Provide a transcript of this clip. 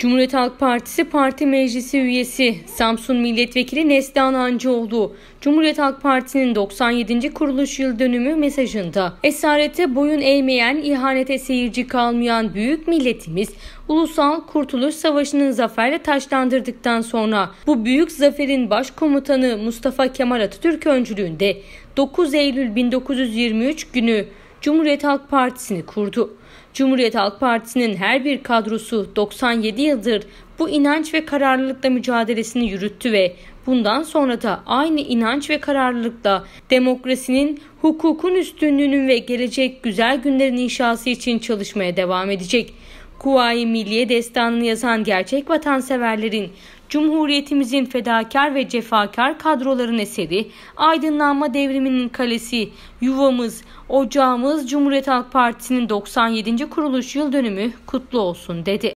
Cumhuriyet Halk Partisi Parti Meclisi üyesi Samsun Milletvekili Neslihan Hancıoğlu, Cumhuriyet Halk Partisi'nin 97. kuruluş yıl dönümü mesajında esarete boyun eğmeyen, ihanete seyirci kalmayan büyük milletimiz Ulusal Kurtuluş Savaşı'nın zaferle taşlandırdıktan sonra bu büyük zaferin başkomutanı Mustafa Kemal Atatürk öncülüğünde 9 Eylül 1923 günü Cumhuriyet Halk Partisi'ni kurdu. Cumhuriyet Halk Partisi'nin her bir kadrosu 97 yıldır bu inanç ve kararlılıkla mücadelesini yürüttü ve bundan sonra da aynı inanç ve kararlılıkla demokrasinin, hukukun üstünlüğünün ve gelecek güzel günlerin inşası için çalışmaya devam edecek. Kuvayi Milliye destanını yazan gerçek vatanseverlerin, Cumhuriyetimizin fedakar ve cefakar kadroların eseri, aydınlanma devriminin kalesi, yuvamız, ocağımız Cumhuriyet Halk Partisi'nin 97. kuruluş yıl dönümü kutlu olsun dedi.